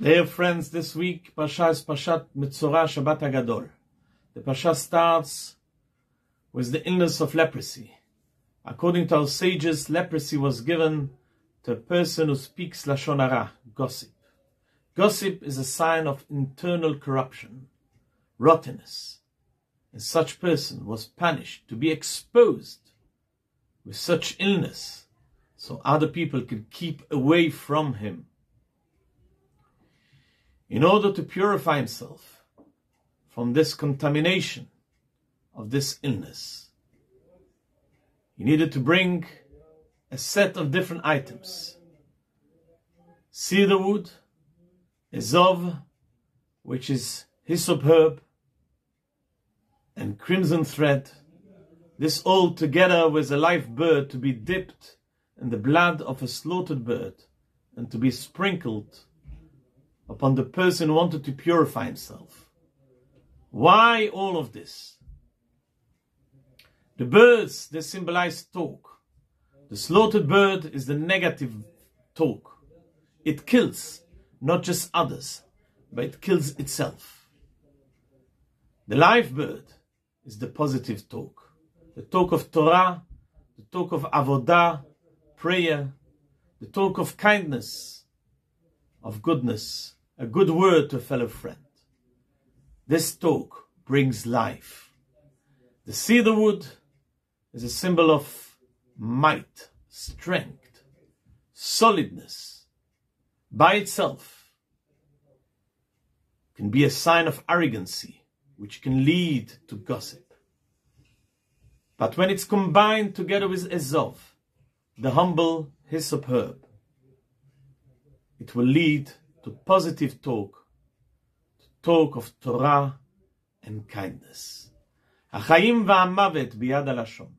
Dear friends, this week Parsha is Parshat Metzora Shabbat Hagadol. The Parsha starts with the illness of leprosy. According to our sages, leprosy was given to a person who speaks Lashon Hara, gossip. Gossip is a sign of internal corruption, rottenness. And such person was punished to be exposed with such illness so other people could keep away from him in order to purify himself from this contamination of this illness. He needed to bring a set of different items. Cedar wood, ezov, which is hyssop herb, and crimson thread. This all together with a live bird to be dipped in the blood of a slaughtered bird and to be sprinkled upon the person who wanted to purify himself. Why all of this? The birds, they symbolize talk. The slaughtered bird is the negative talk. It kills not just others, but it kills itself. The live bird is the positive talk. The talk of Torah, the talk of avodah, prayer, the talk of kindness, of goodness, a good word to a fellow friend. This talk brings life. The cedar wood is a symbol of might, strength, solidness. By itself can be a sign of arrogancy, which can lead to gossip. But when it's combined together with Ezov, the humble hyssop herb, it will lead to positive talk, to talk of Torah and kindness. Achayim va'amavet biyad alashon.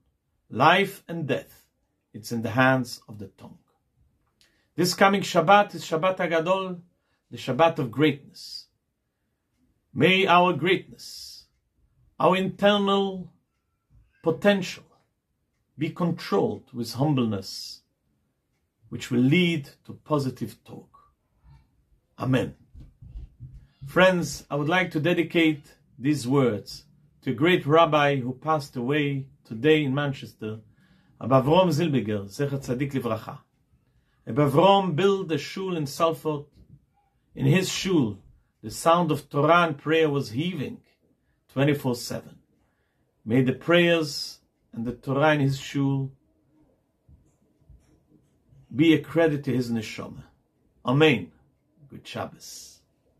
Life and death, it's in the hands of the tongue. This coming Shabbat is Shabbat Agadol, the Shabbat of greatness. May our greatness, our internal potential, be controlled with humbleness, which will lead to positive talk. Amen. Friends, I would like to dedicate these words to a great rabbi who passed away today in Manchester, Abavrom Zilbiger, Zecher Tzadik Livracha. Abavrom built a shul in Salford. In his shul, the sound of Torah and prayer was heaving 24-7. May the prayers and the Torah in his shul be a credit to his neshama. Amen. Good Shabbos.